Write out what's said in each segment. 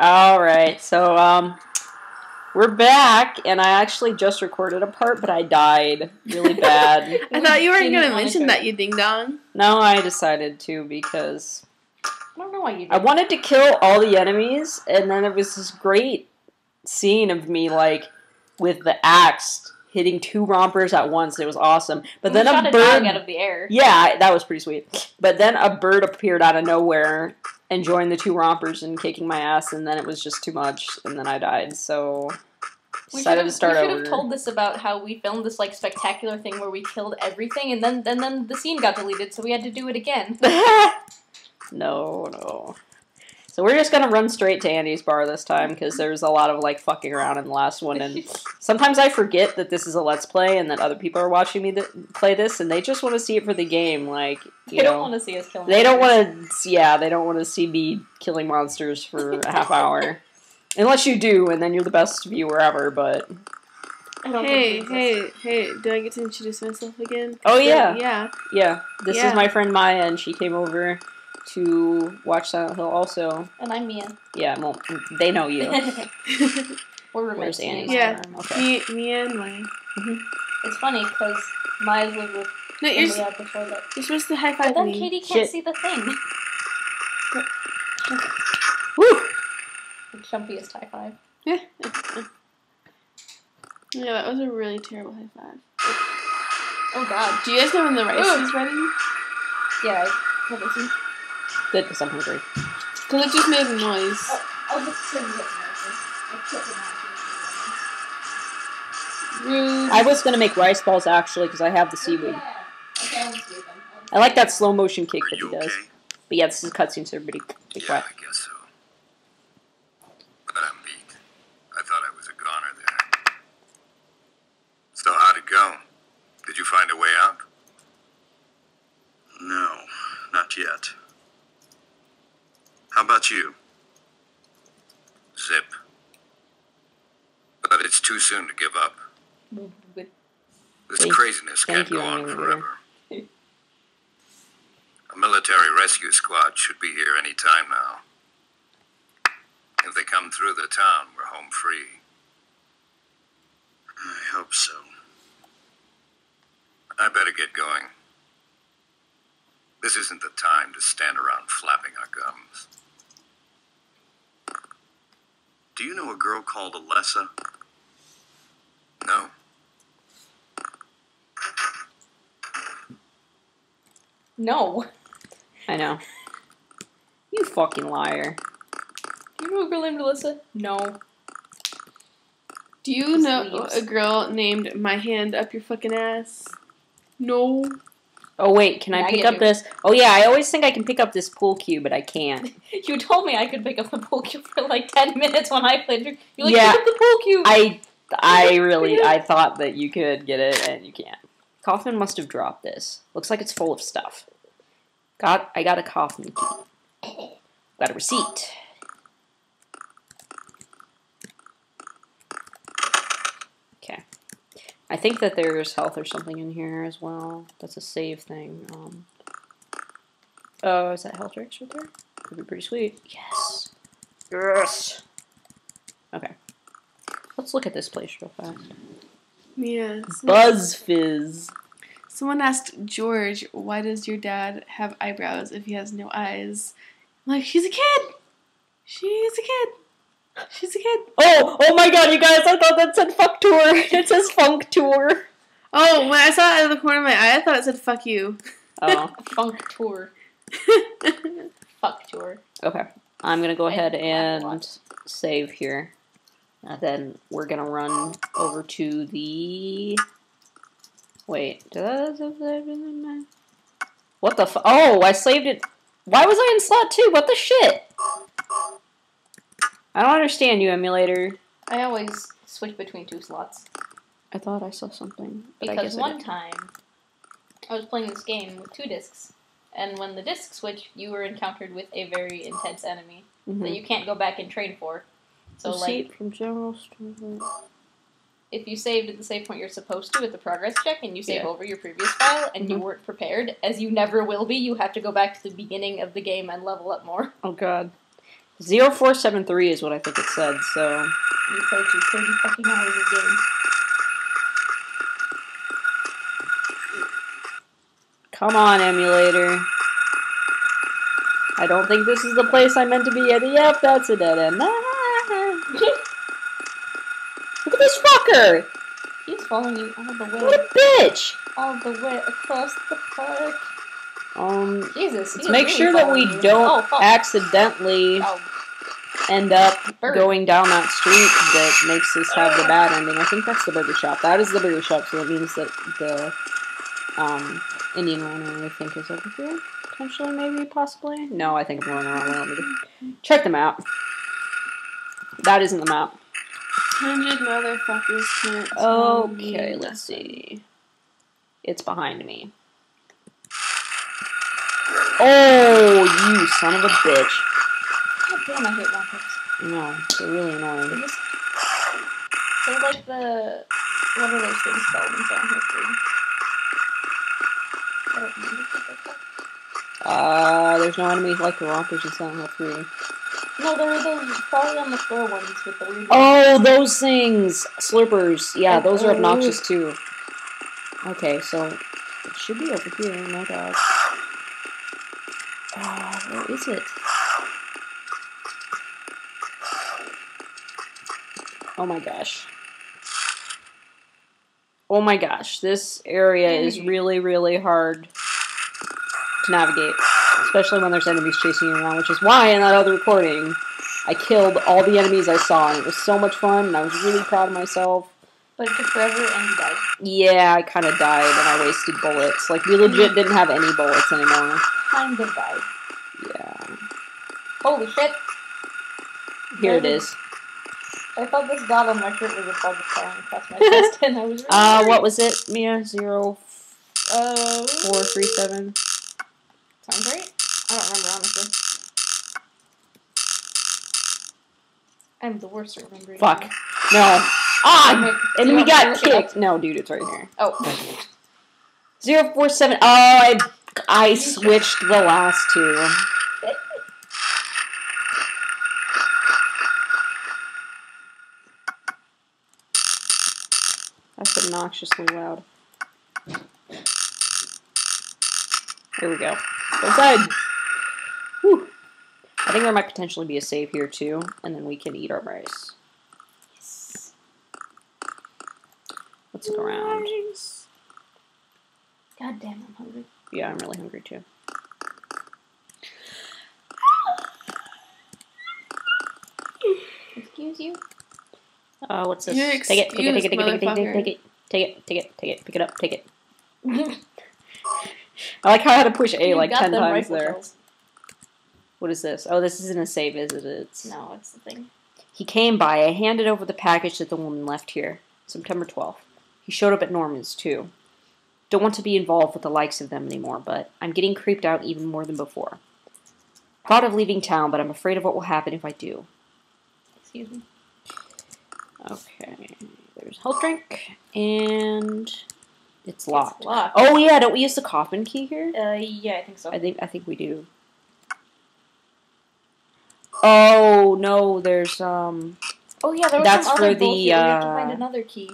All right, so um, we're back, and I actually just recorded a part, but I died really bad. I thought you weren't gonna mention that, you ding dong. no, I decided to because I don't know why you did. I wanted to kill all the enemies, and then it was this great scene of me like with the axe hitting two rompers at once. It was awesome, but We then shot a a bird. dog out of the air. Yeah, that was pretty sweet. But then a bird appeared out of nowhere and joined the two rompers and kicking my ass, and then it was just too much, and then I died. So We should to have start we should have told this about how we filmed this like spectacular thing where we killed everything, and then then then the scene got deleted, so we had to do it again. no, no. So we're just gonna run straight to Annie's bar this time because there's a lot of like fucking around in the last one, and sometimes I forget that this is a let's play and that other people are watching me th- play this, and they just want to see it for the game. Like you they know, don't want to see us kill. They don't want to. Yeah, they don't want to see me killing monsters for a half hour, unless you do, and then you're the best viewer ever. But I don't Hey, think we exist. hey, hey! Do I get to introduce myself again? Oh, yeah. yeah. yeah, this Yeah. is my friend Maya, and she came over to watch Silent Hill. Also, And I'm Mia. yeah, well, they know you. We're Where's roommates. Annie's? Annie. Yeah. Okay. me, me and Maya. Mm-hmm. It's funny because Maya's lived with No, you're, Maria before that. you're supposed to high five But five then me. Katie can't Shit. see the thing. Woo! The chumpiest high five. Yeah. Yeah, that was a really terrible high five. Oh God. Do you guys know when the rice Ugh. is ready? Yeah. I have this. Good, because I'm hungry. Because it just made a noise. I'll just turn this Rude. I was gonna make rice balls actually because I have the seaweed. I like that slow motion kick Are that he you does. okay? But yeah, this is a cutscene, so everybody be Yeah, quiet. I guess so. But I'm beat. I thought I was a goner there. So how'd it go? Did you find a way out? No, not yet. How about you? Zip. But it's too soon to give up. This craziness can't go on forever. A military rescue squad should be here any time now. If they come through the town, we're home free. I hope so. I better get going. This isn't the time to stand around flapping our gums. Do you know a girl called Alessa? No. No. I know. You fucking liar. Do you know a girl named Alyssa? No. Do you Just know leaves. a girl named My Hand Up Your Fucking Ass? No. Oh wait, can I Yeah, I pick get up you. this? Oh yeah, I always think I can pick up this pool cue, but I can't. You told me I could pick up the pool cue for like ten minutes when I played. You're like, Yeah. pick up the pool cue. I I really I thought that you could get it and you can't. Kaufmann must have dropped this. Looks like it's full of stuff. Got I got a Kaufmann key. Got a receipt. Okay. I think that there's health or something in here as well. That's a save thing. Um, oh, is that health tricks right there? Could be pretty sweet. Yes. Yes. Okay. Let's look at this place real fast. Yeah. Buzz Fizz. Someone asked George, why does your dad have eyebrows if he has no eyes? I'm like, she's a kid! She's a kid! She's a kid! Oh, oh my god, you guys, I thought that said fuck tour. It says funk tour. Oh, when I saw it out of the corner of my eye, I thought it said fuck you. Oh, Funk tour. Fuck tour. okay. I'm gonna go I ahead and save here. And then we're gonna run over to the. Wait, did I save it in my. What the fu- Oh, I saved it. Why was I in slot two? What the shit? I don't understand you, emulator. I always switch between two slots I thought I saw something. I because I one didn't. time I was playing this game with two discs, and when the disc switched, you were encountered with a very intense enemy that Mhm. you can't go back and train for. So like, from general if you saved at the save point you're supposed to with the progress check, and you save Yeah. over your previous file, and you Mhm. weren't prepared, as you never will be, you have to go back to the beginning of the game and level up more. Oh god. 0473 is what I think it said, so. You played through 30 fucking hours of games. Come on, emulator. I don't think this is the place I meant to be at. Yep, that's a dead end. Look at He's following you all the way, What a bitch! all the way across the park. Um, Jesus. let's make really sure that we you. don't Oh, accidentally Oh, end up Bird. going down that street that makes us have the bad ending. I think that's the burger shop. That is the burger shop, so that means that the um, Indian Runner, I think, is over here. Potentially, maybe, possibly. No, I think I'm going the wrong way. Let me do- check the map. That isn't the map. Hundred motherfuckers can't. tell me Okay, let's see. It's behind me. Oh, you son of a bitch. God damn, I hate rockets. No, they're really They're annoying. just. They're like the. What are those things called in Silent Hill 3? I don't remember what they're called. Uh, there's no enemies like the rompers in Silent Hill 3. No, they're those falling on the floor ones with the weird. Oh, those things! Slurpers. Yeah, oh, those are Oh. obnoxious too. Okay, so it should be over here, no doubt. Oh, where is it? Oh my gosh. Oh my gosh, this area is really, really hard to navigate. Especially when there's enemies chasing you around, which is why in that other recording I killed all the enemies I saw, and it was so much fun, and I was really proud of myself. But it took forever and you died. Yeah, I kind of died, and I wasted bullets. Like, we legit didn't have any bullets anymore. Kind of died. Yeah. Holy shit! Here it is. I thought this dot on my shirt was a bug crawling across my chest, and I was really Uh, worried. what was it, Mia? Zero Uh, four three seven. Sounds right. I don't remember honestly. I'm the worst at remembering. Fuck. No. Ah! mean, And you we want me to got look it up? kicked. No, dude, it's right here. Oh, Zero four seven. Oh, I I switched the last two. That's obnoxiously loud. Here we go. Go inside. Whew. I think there might potentially be a save here too, and then we can eat our rice. yes. Let's look around. God damn, I'm hungry. Yeah, I'm really hungry too. Excuse you. Uh, what's this? You're take it, take it, take it, take it, take it, take it, take it, take it, take it, take it, pick it up, take it. I like how I had to push A You like ten times there. What is this? Oh, this isn't a save, is it? It's No, it's the thing. He came by. I handed over the package that the woman left here. September 12th. He showed up at Norman's, too. Don't want to be involved with the likes of them anymore, but I'm getting creeped out even more than before. Thought of leaving town, but I'm afraid of what will happen if I do. Excuse me. Okay. There's health drink, and it's locked. It's locked. Oh yeah, don't we use the coffin key here? Uh, yeah, I think so. I think I think we do. Oh no, there's um oh yeah, there was That's for the, bullshit. We have to uh, find another key.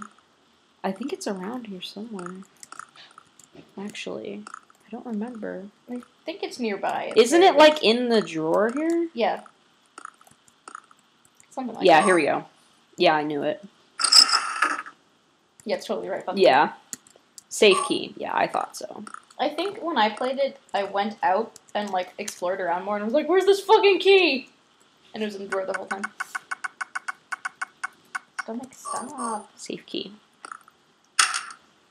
I think it's around here somewhere. Actually, I don't remember. I think it's nearby. at Isn't it like in the drawer here? Yeah. Something like yeah, that. here we go. Yeah, I knew it. Yeah, it's totally right. Yeah. Safe key. Yeah, I thought so. I think when I played it, I went out and like explored around more and was like, "Where's this fucking key?" And it was in the drawer the whole time. Stomach, stop. Safe key.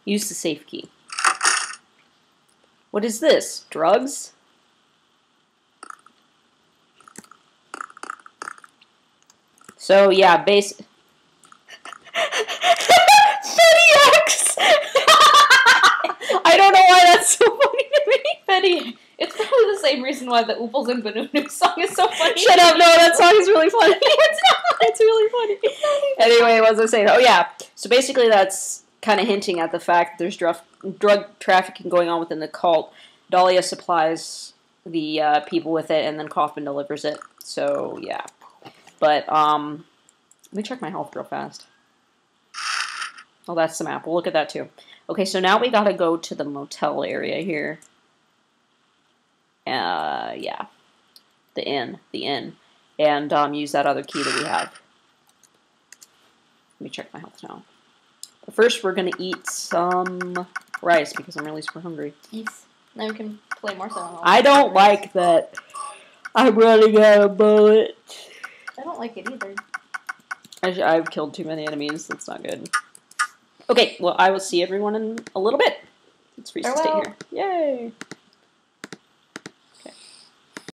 Use the safe key. What is this? Drugs? So yeah, base. FedEx. I don't know why that's so funny to me. Betty, it's probably the same reason why the Oopals and Banunu song is so funny. Shut up! No, that song is really funny. it's not. It's really funny. Anyway, what was I saying? Oh yeah. So basically, that's kind of hinting at the fact that there's drug drug trafficking going on within the cult. Dahlia supplies the uh, people with it, and then Kaufmann delivers it. So yeah, but um, let me check my health real fast. Oh, that's the map. We'll look at that too. Okay, so now we gotta go to the motel area here. Uh, yeah, the inn, the inn, and um, use that other key that we have. Let me check my health now. But first, we're gonna eat some rice because I'm really super hungry. Yes. Now we can play more Hill. I don't like that. I'm running out of bullets. I don't like it either. I, I've killed too many enemies. That's not good. Okay, well, I will see everyone in a little bit. It's free to stay here. Yay!